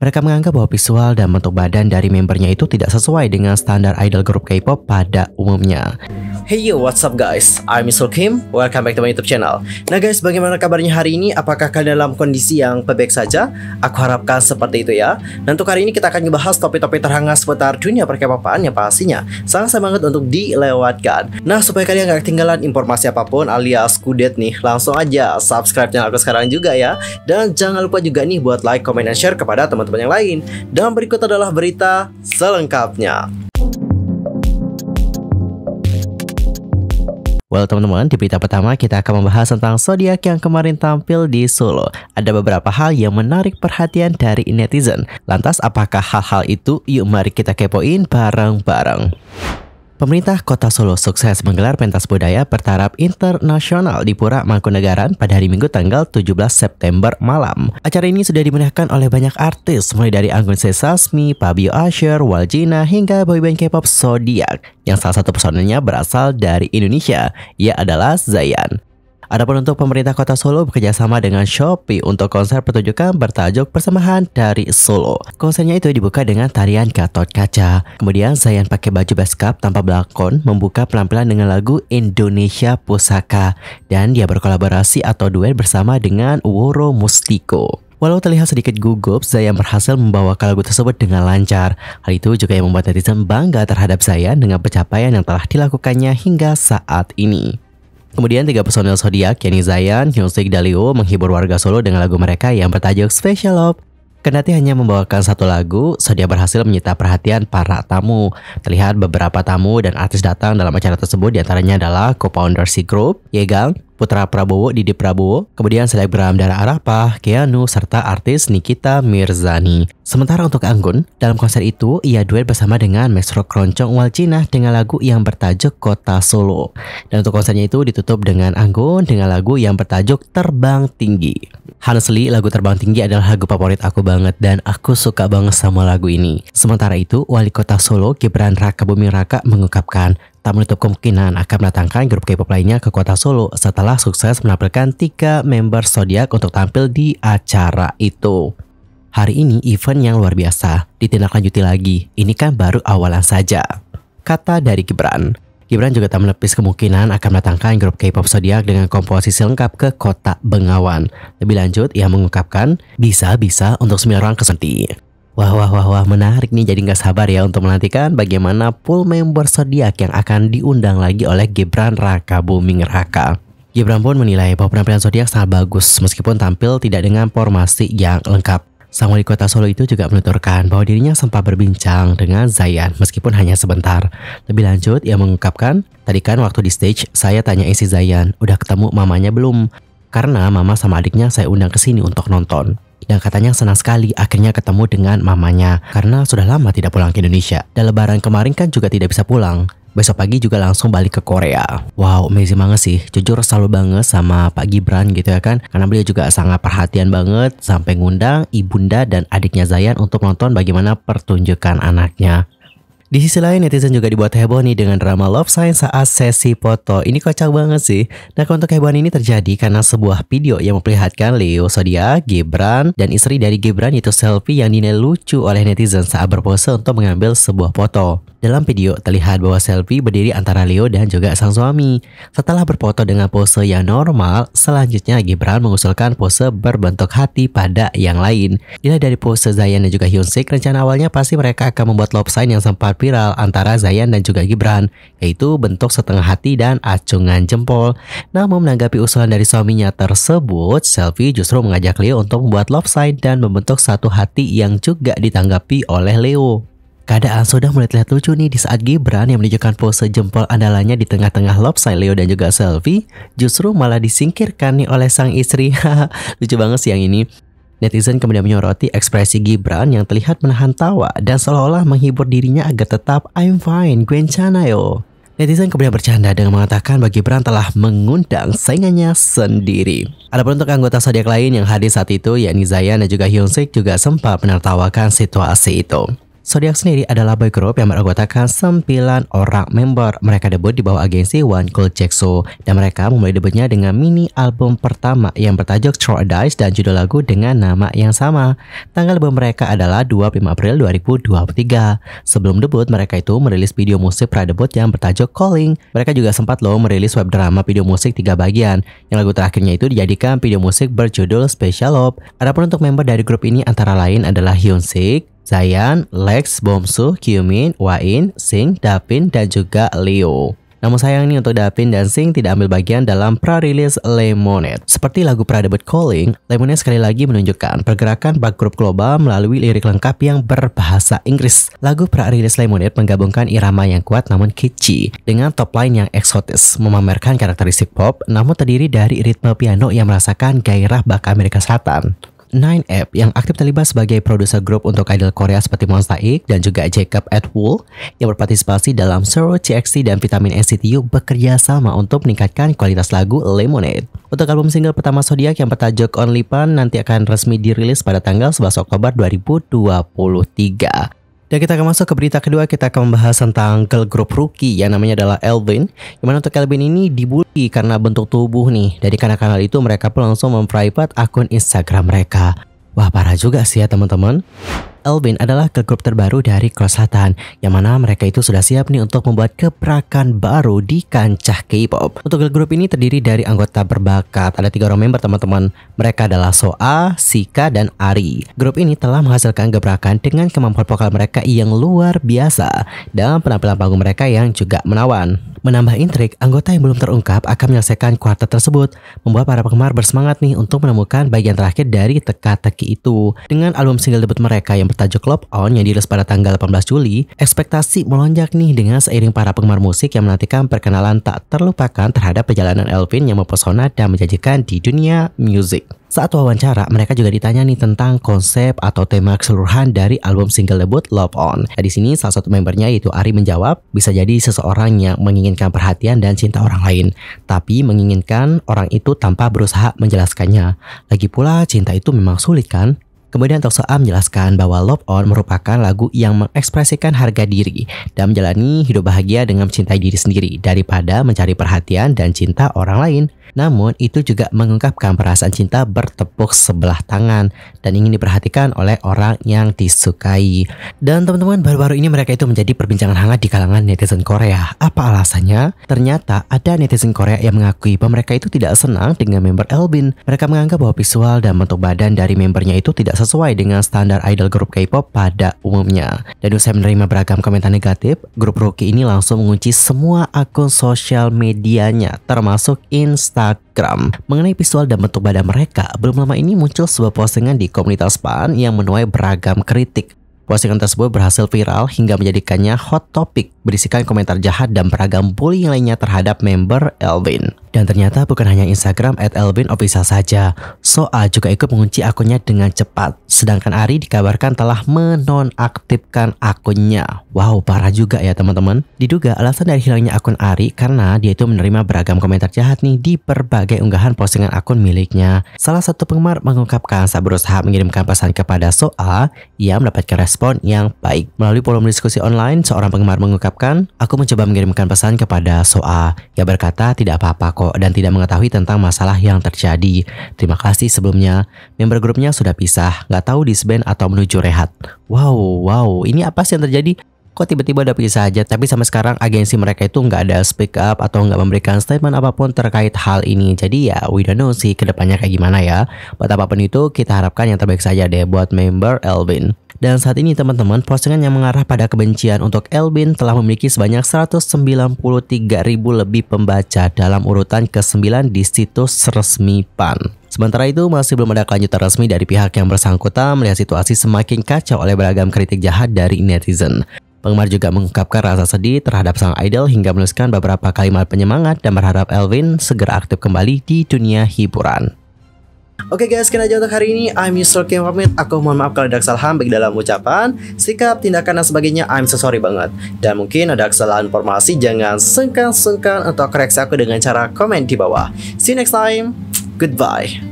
Mereka menganggap bahwa visual dan bentuk badan dari membernya itu tidak sesuai dengan standar idol grup K-pop pada umumnya. Hey yo, what's up guys? I'm Misul Kim. Welcome back to my YouTube channel. Nah guys, bagaimana kabarnya hari ini? Apakah kalian dalam kondisi yang baik saja? Aku harapkan seperti itu ya. Dan untuk hari ini kita akan membahas topik-topik terhangat seputar dunia perkepopaan yang pastinya sangat banget untuk dilewatkan. Nah, supaya kalian gak ketinggalan informasi apa pun alias kudet nih, langsung aja subscribe channel aku sekarang juga ya. Dan jangan lupa juga nih buat like, comment, dan share kepada teman-teman teman-teman yang lain. Dan berikut adalah berita selengkapnya. Well teman-teman, di berita pertama kita akan membahas tentang zodiak yang kemarin tampil di Solo. Ada beberapa hal yang menarik perhatian dari netizen. Lantas apakah hal-hal itu? Yuk mari kita kepoin bareng-bareng. Pemerintah Kota Solo sukses menggelar pentas budaya bertaraf internasional di Pura Mangkunegaran pada hari Minggu tanggal 17 September malam. Acara ini sudah dimeriahkan oleh banyak artis mulai dari Anggun C. Sasmi, Fabio Asher, Waljina hingga boyband K-pop Zodiac yang salah satu personelnya berasal dari Indonesia. Ia adalah Zayan. Adapun untuk pemerintah kota Solo bekerjasama dengan Shopee untuk konser pertunjukan bertajuk Persembahan dari Solo. Konsernya itu dibuka dengan tarian Gatot Kaca. Kemudian Zayan pakai baju beskap tanpa belakon membuka penampilan dengan lagu Indonesia Pusaka. Dan dia berkolaborasi atau duet bersama dengan Woro Mustiko. Walau terlihat sedikit gugup, Zayan berhasil membawa lagu tersebut dengan lancar. Hal itu juga yang membuat netizen bangga terhadap Zayan dengan pencapaian yang telah dilakukannya hingga saat ini. Kemudian tiga personel zodiak yakni Zayan, Hyunsik, dan Leo menghibur warga Solo dengan lagu mereka yang bertajuk Special Love. Kendati hanya membawakan satu lagu, Sodia berhasil menyita perhatian para tamu. Terlihat beberapa tamu dan artis datang dalam acara tersebut di antaranya adalah co-founder si Group, Yegang, Putra Prabowo, Didi Prabowo, kemudian selebgram Dara Arapah, Keanu, serta artis Nikita Mirzani. Sementara untuk Anggun, dalam konser itu ia duet bersama dengan Mesro Kroncong Waljina dengan lagu yang bertajuk Kota Solo. Dan untuk konsernya itu ditutup dengan Anggun dengan lagu yang bertajuk Terbang Tinggi. Honestly, lagu Terbang Tinggi adalah lagu favorit aku banget dan aku suka banget sama lagu ini. Sementara itu, Wali Kota Solo Gibran Raka Buming Raka mengungkapkan, tak menutup kemungkinan akan mendatangkan grup K-pop lainnya ke kota Solo setelah sukses menampilkan tiga member Zodiac untuk tampil di acara itu. Hari ini event yang luar biasa, ditindaklanjuti lagi. Ini kan baru awalan saja. Kata dari Gibran. Gibran juga tak menepis kemungkinan akan mendatangkan grup K-pop Zodiac dengan komposisi lengkap ke kota Bengawan. Lebih lanjut, ia mengungkapkan bisa-bisa untuk sembilan orang kesenti. Wah wah wah wah menarik nih jadi nggak sabar ya untuk menantikan bagaimana full member zodiak yang akan diundang lagi oleh Gibran Raka Buming Raka. Gibran pun menilai bahwa penampilan zodiak sangat bagus meskipun tampil tidak dengan formasi yang lengkap. Sang wali kota Solo itu juga menuturkan bahwa dirinya sempat berbincang dengan Zayan meskipun hanya sebentar. Lebih lanjut, ia mengungkapkan, tadi kan waktu di stage saya tanya isi Zayan, udah ketemu mamanya belum? Karena mama sama adiknya saya undang ke sini untuk nonton dan katanya senang sekali akhirnya ketemu dengan mamanya karena sudah lama tidak pulang ke Indonesia. Dan lebaran kemarin kan juga tidak bisa pulang. Besok pagi juga langsung balik ke Korea. Wow, amazing banget sih. Jujur selalu banget sama Pak Gibran gitu ya kan. Karena beliau juga sangat perhatian banget sampai ngundang ibunda dan adiknya Zayan untuk nonton bagaimana pertunjukan anaknya. Di sisi lain, netizen juga dibuat heboh nih dengan drama love sign saat sesi foto. Ini kocak banget sih. Nah, untuk hebohan ini terjadi karena sebuah video yang memperlihatkan Leo Sodia, Gibran, dan istri dari Gibran yaitu selfie yang dinilai lucu oleh netizen saat berpose untuk mengambil sebuah foto. Dalam video terlihat bahwa selfie berdiri antara Leo dan juga sang suami. Setelah berfoto dengan pose yang normal, selanjutnya Gibran mengusulkan pose berbentuk hati pada yang lain. Dilihat dari pose Zayan dan juga Hyunsik, rencana awalnya pasti mereka akan membuat love sign yang sempat viral antara Zayan dan juga Gibran, yaitu bentuk setengah hati dan acungan jempol. Namun menanggapi usulan dari suaminya tersebut, selfie justru mengajak Leo untuk membuat love sign dan membentuk satu hati yang juga ditanggapi oleh Leo. Keadaan sudah mulai terlihat lucu nih di saat Gibran yang menunjukkan pose jempol andalannya di tengah-tengah lopsai Leo dan juga selfie justru malah disingkirkan nih oleh sang istri. lucu banget sih yang ini. Netizen kemudian menyoroti ekspresi Gibran yang terlihat menahan tawa dan seolah-olah menghibur dirinya agar tetap I'm fine, Gwencana yo. Netizen kemudian bercanda dengan mengatakan bahwa Gibran telah mengundang saingannya sendiri. Adapun untuk anggota zodiak lain yang hadir saat itu yakni Zayan dan juga Hyunsik juga sempat menertawakan situasi itu. Zodiac sendiri adalah boy group yang beranggotakan 9 orang member. Mereka debut di bawah agensi One Cool Jackso dan mereka memulai debutnya dengan mini album pertama yang bertajuk Throw a Dice dan judul lagu dengan nama yang sama. Tanggal debut mereka adalah 25 April 2023. Sebelum debut, mereka itu merilis video musik pra-debut yang bertajuk Calling. Mereka juga sempat loh merilis web drama video musik tiga bagian. Yang lagu terakhirnya itu dijadikan video musik berjudul Special Love. Adapun untuk member dari grup ini antara lain adalah Hyun Sik, Zayan, Lex, Bomsu, Kyumin, Wain, Sing, Dapin, dan juga Leo. Namun sayang nih untuk Dapin dan Sing tidak ambil bagian dalam pra-release Lemonade. Seperti lagu pra-debut Calling, Lemonade sekali lagi menunjukkan pergerakan bak grup global melalui lirik lengkap yang berbahasa Inggris. Lagu pra-release Lemonade menggabungkan irama yang kuat namun kitschy dengan top line yang eksotis, memamerkan karakteristik pop namun terdiri dari ritme piano yang merasakan gairah bak Amerika Selatan. Nine App yang aktif terlibat sebagai produser grup untuk idol Korea seperti Monsta X dan juga Jacob Atwool yang berpartisipasi dalam Zero CXC dan Vitamin NCTU bekerja sama untuk meningkatkan kualitas lagu Lemonade. Untuk album single pertama Zodiac yang bertajuk Only Pan nanti akan resmi dirilis pada tanggal 11 Oktober 2023. Dan kita akan masuk ke berita kedua, kita akan membahas tentang girl group rookie yang namanya adalah Elvin. Yang mana untuk Elvin ini dibully karena bentuk tubuh nih. Dari kanal-kanal itu mereka pun langsung memprivate akun Instagram mereka. Wah parah juga sih ya teman-teman. Elvin adalah girl group terbaru dari Cross Selatan, yang mana mereka itu sudah siap nih untuk membuat gebrakan baru di kancah K-pop. Untuk group ini terdiri dari anggota berbakat, ada tiga orang member teman-teman. Mereka adalah Soa, Sika, dan Ari. Grup ini telah menghasilkan gebrakan dengan kemampuan vokal mereka yang luar biasa dan penampilan panggung mereka yang juga menawan. Menambah intrik, anggota yang belum terungkap akan menyelesaikan kuartet tersebut, membuat para penggemar bersemangat nih untuk menemukan bagian terakhir dari teka-teki itu. Dengan album single debut mereka yang bertajuk Club On yang dirilis pada tanggal 18 Juli, ekspektasi melonjak nih dengan seiring para penggemar musik yang menantikan perkenalan tak terlupakan terhadap perjalanan Elvin yang mempesona dan menjanjikan di dunia musik. Saat wawancara, mereka juga ditanya nih tentang konsep atau tema keseluruhan dari album single debut Love On. Nah, di sini salah satu membernya yaitu Ari menjawab, bisa jadi seseorang yang menginginkan perhatian dan cinta orang lain, tapi menginginkan orang itu tanpa berusaha menjelaskannya. Lagi pula, cinta itu memang sulit kan? Kemudian Tok Soa menjelaskan bahwa Love On merupakan lagu yang mengekspresikan harga diri dan menjalani hidup bahagia dengan mencintai diri sendiri daripada mencari perhatian dan cinta orang lain. Namun itu juga mengungkapkan perasaan cinta bertepuk sebelah tangan dan ingin diperhatikan oleh orang yang disukai. Dan teman-teman baru-baru ini mereka itu menjadi perbincangan hangat di kalangan netizen Korea. Apa alasannya? Ternyata ada netizen Korea yang mengakui bahwa mereka itu tidak senang dengan member Elvin. Mereka menganggap bahwa visual dan bentuk badan dari membernya itu tidak sesuai dengan standar idol grup K-pop pada umumnya. Dan usai menerima beragam komentar negatif, grup Rookie ini langsung mengunci semua akun sosial medianya termasuk Instagram Instagram. Mengenai visual dan bentuk badan mereka, belum lama ini muncul sebuah postingan di komunitas PAN yang menuai beragam kritik. Postingan tersebut berhasil viral hingga menjadikannya hot topic berisikan komentar jahat dan beragam bullying lainnya terhadap member Elvin. Dan ternyata bukan hanya Instagram at Elvin Official saja, Soa juga ikut mengunci akunnya dengan cepat. Sedangkan Ari dikabarkan telah menonaktifkan akunnya. Wow, parah juga ya teman-teman. Diduga alasan dari hilangnya akun Ari karena dia itu menerima beragam komentar jahat nih di berbagai unggahan postingan akun miliknya. Salah satu penggemar mengungkapkan saat berusaha mengirimkan pesan kepada Soa, ia mendapatkan respon yang baik. Melalui forum diskusi online, seorang penggemar mengungkapkan, aku mencoba mengirimkan pesan kepada Soa. Ia berkata tidak apa-apa kok dan tidak mengetahui tentang masalah yang terjadi. Terima kasih sebelumnya. Member grupnya sudah pisah, nggak tahu disband atau menuju rehat. Wow, wow, ini apa sih yang terjadi? Kok tiba-tiba udah pisah aja Tapi sampai sekarang agensi mereka itu nggak ada speak up Atau nggak memberikan statement apa pun terkait hal ini Jadi ya we don't know sih ke depannya kayak gimana ya Buat apa pun itu kita harapkan yang terbaik saja deh Buat member Elvin dan saat ini teman-teman, postingan yang mengarah pada kebencian untuk Elvin telah memiliki sebanyak 193 ribu lebih pembaca dalam urutan ke-9 di situs resmi PAN. Sementara itu, masih belum ada kelanjutan resmi dari pihak yang bersangkutan melihat situasi semakin kacau oleh beragam kritik jahat dari netizen. Penggemar juga mengungkapkan rasa sedih terhadap sang idol hingga menuliskan beberapa kalimat penyemangat dan berharap Elvin segera aktif kembali di dunia hiburan. Oke okay guys, sekian aja untuk hari ini. I'm Mr. Kim pamit. Aku mohon maaf kalau ada kesalahan baik dalam ucapan, sikap, tindakan, dan sebagainya. I'm so sorry banget. Dan mungkin ada kesalahan informasi, jangan sengkan-sengkan untuk koreksi aku dengan cara komen di bawah. See you next time. Goodbye.